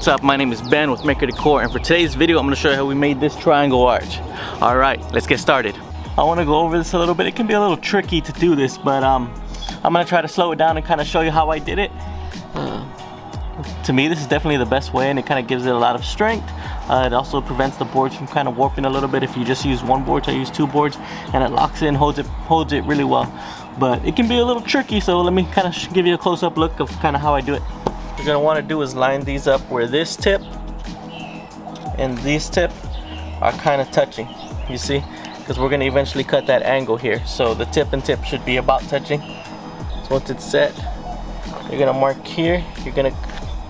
What's up? My name is Ben with Maker Decor and for today's video I'm going to show you how we made this triangle arch. Alright, let's get started. I want to go over this a little bit. It can be a little tricky to do this but um, I'm going to try to slow it down and kind of show you how I did it. Uh, to me this is definitely the best way and it kind of gives it a lot of strength. Uh, it also prevents the boards from kind of warping a little bit if you just use one board. So I use two boards and it locks in, holds it, holds it really well. But it can be a little tricky so let me kind of give you a close-up look of kind of how I do it you're gonna want to do is line these up where this tip and this tip are kind of touching you see? Because we're gonna eventually cut that angle here. So the tip and tip should be about touching. So once it's set you're gonna mark here you're gonna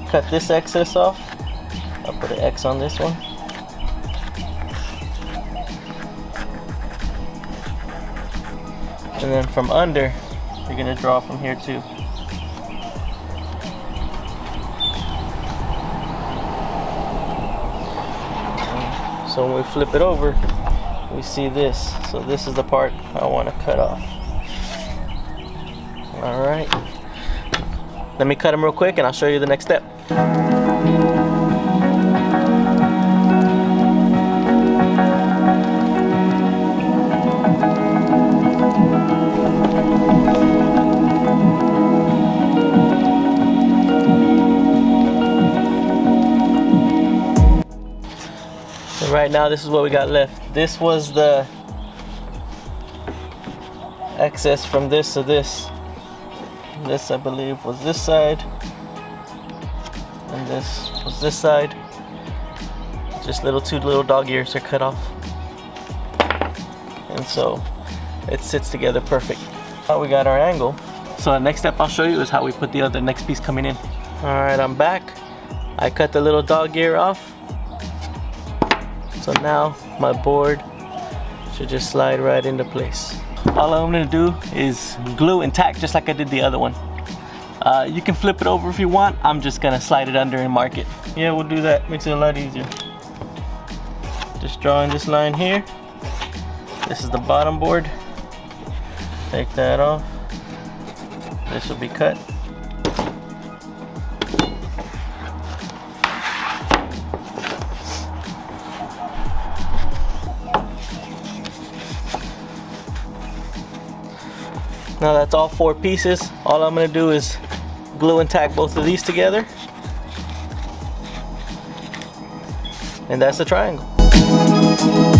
cut this excess off. I'll put an X on this one. And then from under you're gonna draw from here too So when we flip it over, we see this. So this is the part I want to cut off. All right. Let me cut them real quick and I'll show you the next step. Right now this is what we got left. This was the excess from this to this. This I believe was this side. And this was this side. Just little two little dog ears are cut off. And so it sits together perfect. Now we got our angle. So the next step I'll show you is how we put the other next piece coming in. All right I'm back. I cut the little dog ear off so now my board should just slide right into place. All I'm gonna do is glue and tack just like I did the other one. Uh, you can flip it over if you want. I'm just gonna slide it under and mark it. Yeah, we'll do that. Makes it a lot easier. Just drawing this line here. This is the bottom board. Take that off. This will be cut. Now that's all four pieces. All I'm gonna do is glue and tack both of these together. And that's the triangle.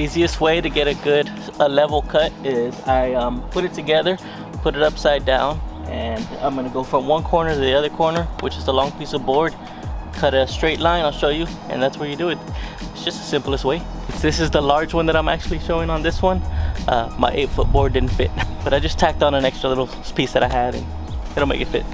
Easiest way to get a good a level cut is I um, put it together put it upside down and I'm gonna go from one corner to the other corner which is a long piece of board cut a straight line I'll show you and that's where you do it it's just the simplest way this is the large one that I'm actually showing on this one uh, my eight foot board didn't fit. But I just tacked on an extra little piece that I had and it'll make it fit.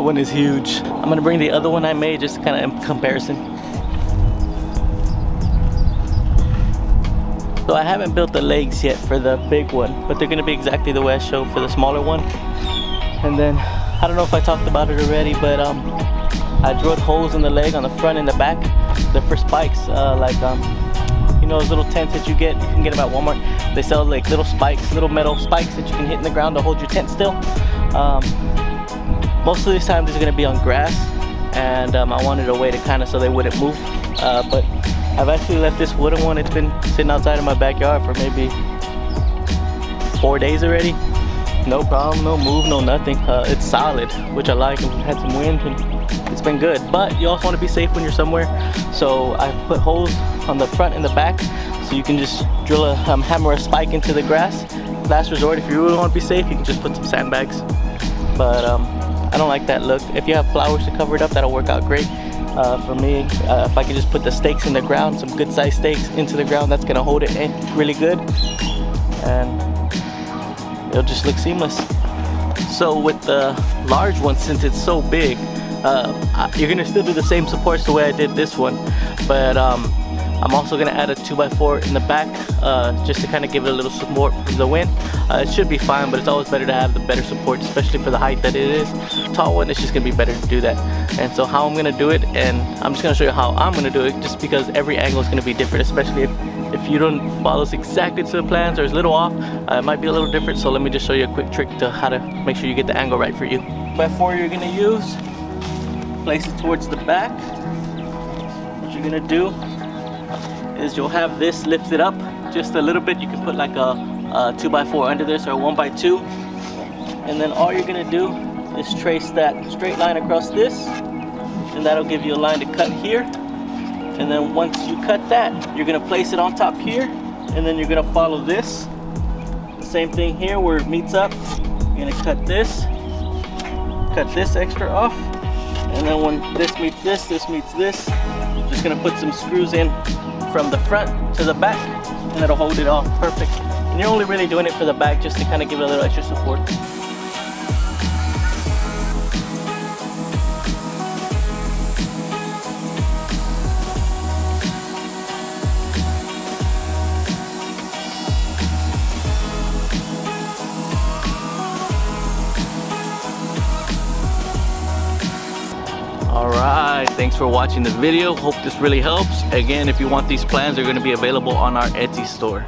That one is huge. I'm gonna bring the other one I made just kind of in comparison. So I haven't built the legs yet for the big one, but they're gonna be exactly the way I showed for the smaller one. And then, I don't know if I talked about it already, but um, I drilled holes in the leg on the front and the back. They're for spikes, uh, like um, you know those little tents that you get, you can get them at Walmart. They sell like little spikes, little metal spikes that you can hit in the ground to hold your tent still. Um, most of these times going to be on grass and um, I wanted a way to kind of so they wouldn't move. Uh, but I've actually left this wooden one it's been sitting outside of my backyard for maybe four days already. No problem no move no nothing. Uh, it's solid which I like. And had some wind and it's been good. But you also want to be safe when you're somewhere. So I put holes on the front and the back so you can just drill a um, hammer a spike into the grass. Last resort if you really want to be safe you can just put some sandbags. But um, I don't like that look. If you have flowers to cover it up, that'll work out great. Uh, for me, uh, if I could just put the stakes in the ground, some good sized stakes into the ground, that's gonna hold it in really good. And it'll just look seamless. So with the large one, since it's so big, uh, you're gonna still do the same supports the way I did this one. But um, I'm also gonna add a 2x4 in the back uh, just to kind of give it a little support from the wind. Uh, it should be fine, but it's always better to have the better support, especially for the height that it is. Tall one, it's just gonna be better to do that. And so how I'm gonna do it, and I'm just gonna show you how I'm gonna do it, just because every angle is gonna be different, especially if, if you don't follow this exactly to the plans or it's a little off, uh, it might be a little different. So let me just show you a quick trick to how to make sure you get the angle right for you. Two by four, you're gonna use, place it towards the back. What you're gonna do is you'll have this lifted up just a little bit. You can put like a, a 2x4 under this or a 1x2. And then all you're gonna do is trace that straight line across this and that'll give you a line to cut here. And then once you cut that, you're gonna place it on top here and then you're gonna follow this. The same thing here where it meets up. You're gonna cut this, cut this extra off. And then when this meets this, this meets this, just gonna put some screws in from the front to the back and it'll hold it off perfect. And you're only really doing it for the back just to kind of give it a little extra support. Alright, thanks for watching the video. Hope this really helps. Again, if you want these plans, they're going to be available on our Etsy store.